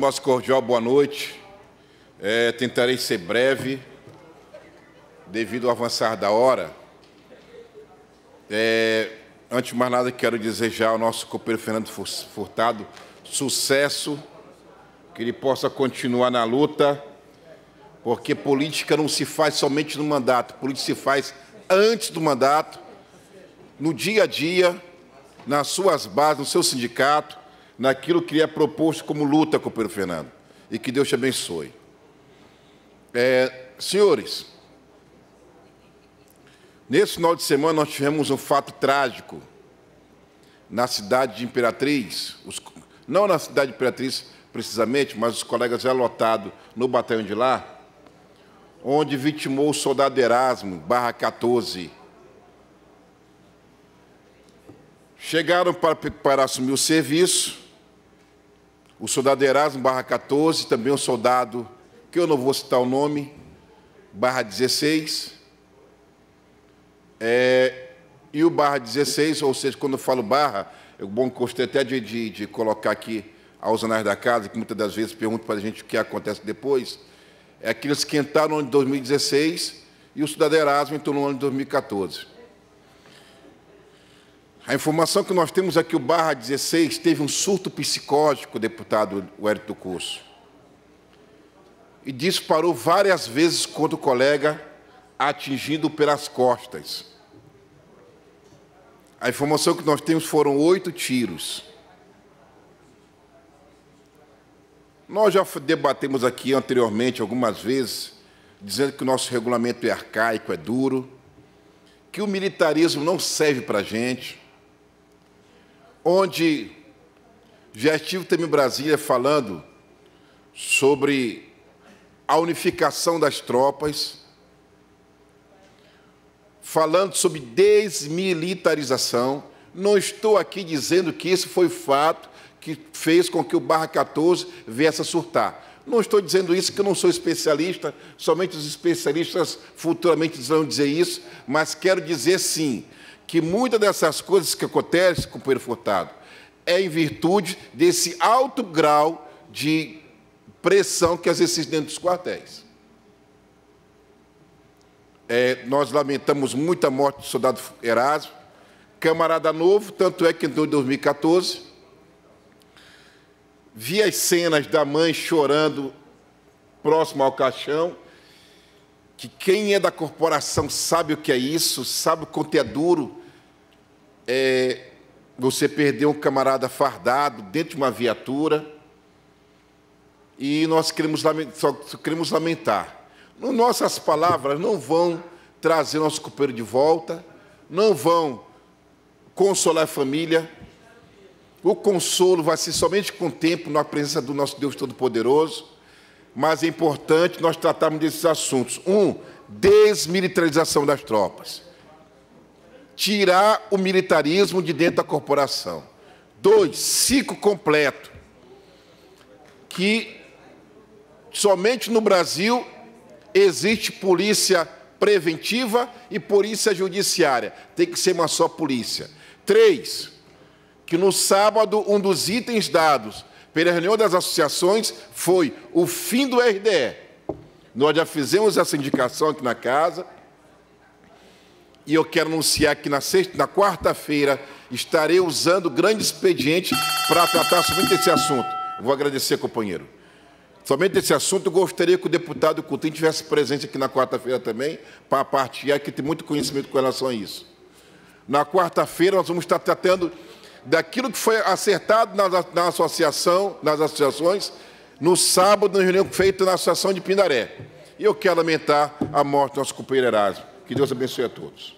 Nosso cordial boa noite. É, tentarei ser breve, devido ao avançar da hora. É, antes de mais nada, quero desejar ao nosso companheiro Fernando Furtado sucesso, que ele possa continuar na luta, porque política não se faz somente no mandato, política se faz antes do mandato, no dia a dia, nas suas bases, no seu sindicato, naquilo que lhe é proposto como luta, companheiro Fernando. E que Deus te abençoe. É, senhores, nesse final de semana nós tivemos um fato trágico na cidade de Imperatriz, os, não na cidade de Imperatriz precisamente, mas os colegas já lotados no batalhão de lá, onde vitimou o soldado Erasmo, barra 14. Chegaram para, para assumir o serviço, o soldado Erasmo, barra 14, também um soldado, que eu não vou citar o nome, barra 16, é, e o barra 16, ou seja, quando eu falo barra, é bom gostei até de, de, de, colocar aqui aos anais da casa, que muitas das vezes perguntam para a gente o que acontece depois, é aqueles que entraram no ano de 2016 e o soldado Erasmo entrou no ano de 2014. A informação que nós temos é que o Barra 16 teve um surto psicótico, deputado Wellington Curso. E disparou várias vezes contra o colega, atingindo pelas costas. A informação que nós temos foram oito tiros. Nós já debatemos aqui anteriormente algumas vezes, dizendo que o nosso regulamento é arcaico, é duro, que o militarismo não serve para a gente, onde já estive também em Brasília falando sobre a unificação das tropas, falando sobre desmilitarização. Não estou aqui dizendo que esse foi fato que fez com que o Barra 14 viesse a surtar. Não estou dizendo isso que eu não sou especialista, somente os especialistas futuramente vão dizer isso, mas quero dizer sim que muitas dessas coisas que acontecem, companheiro Furtado, é em virtude desse alto grau de pressão que existe dentro dos quartéis. É, nós lamentamos muito a morte do soldado Erasmo, camarada novo, tanto é que em 2014 vi as cenas da mãe chorando próximo ao caixão, que quem é da corporação sabe o que é isso, sabe o quanto é duro é, você perder um camarada fardado dentro de uma viatura, e nós queremos, só queremos lamentar. Nossas palavras não vão trazer nosso companheiro de volta, não vão consolar a família. O consolo vai ser somente com o tempo, na presença do nosso Deus Todo-Poderoso. Mas é importante nós tratarmos desses assuntos. Um, desmilitarização das tropas tirar o militarismo de dentro da corporação. Dois, ciclo completo, que somente no Brasil existe polícia preventiva e polícia judiciária. Tem que ser uma só polícia. Três, que no sábado um dos itens dados pela reunião das associações foi o fim do RDE. Nós já fizemos essa indicação aqui na casa, e eu quero anunciar que na, na quarta-feira estarei usando o grande expediente para tratar somente desse assunto. Vou agradecer, companheiro. Somente desse assunto, gostaria que o deputado Coutinho tivesse presente aqui na quarta-feira também, para partilhar, que tem muito conhecimento com relação a isso. Na quarta-feira, nós vamos estar tratando daquilo que foi acertado na, na associação, nas associações, no sábado, na reunião feita na Associação de Pindaré. E eu quero lamentar a morte do nosso companheiro Erasmo. Que Deus abençoe a todos.